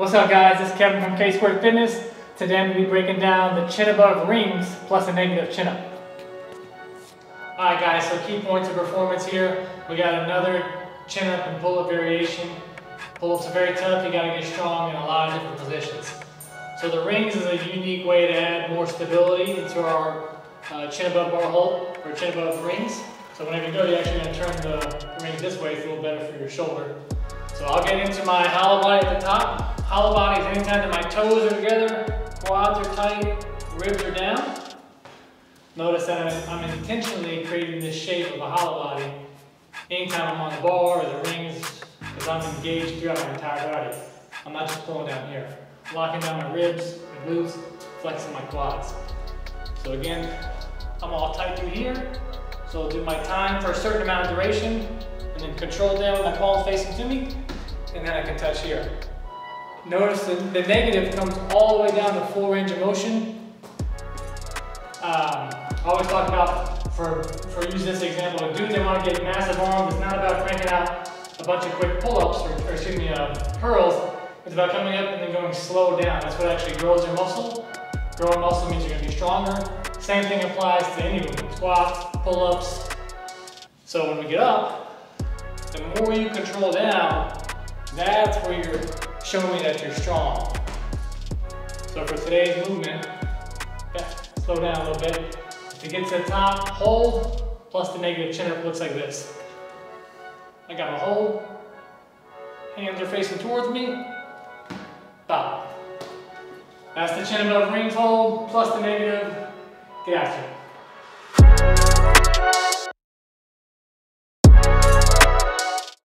What's up guys, this is Kevin from K Squared Fitness. Today I'm going to be breaking down the chin above rings plus a negative chin up. Alright guys, so key points of performance here. We got another chin up and pull up variation. Pull ups are very tough, you got to get strong in a lot of different positions. So the rings is a unique way to add more stability into our uh, chin above bar hold, or chin above rings. So whenever you go, you're actually going to turn the ring this way, it's a little better for your shoulder. So I'll get into my hollow body at the top. Hollow body anytime that my toes are together, quads are tight, ribs are down. Notice that I'm, I'm intentionally creating this shape of a hollow body anytime I'm on the bar or the rings, because I'm engaged throughout my entire body. I'm not just pulling down here. Locking down my ribs, my glutes, flexing my quads. So again, I'm all tight through here. So I'll do my time for a certain amount of duration, and then control down with my palms facing to me, and then I can touch here. Notice the, the negative comes all the way down to full range of motion. Um, I always talk about, for, for use this example, Dude, that want to get massive arms, it's not about cranking out a bunch of quick pull-ups, or, or, excuse me, uh, curls. It's about coming up and then going slow down. That's what actually grows your muscle. Growing muscle means you're going to be stronger. Same thing applies to any movement, squats, pull-ups. So when we get up, the more you control down, that's where you're showing me that you're strong. So for today's movement, yeah, slow down a little bit. To get to the top, hold, plus the negative chin up looks like this. I got my hold, hands are facing towards me, stop. That's the chin above rings hold, plus the negative, get after it.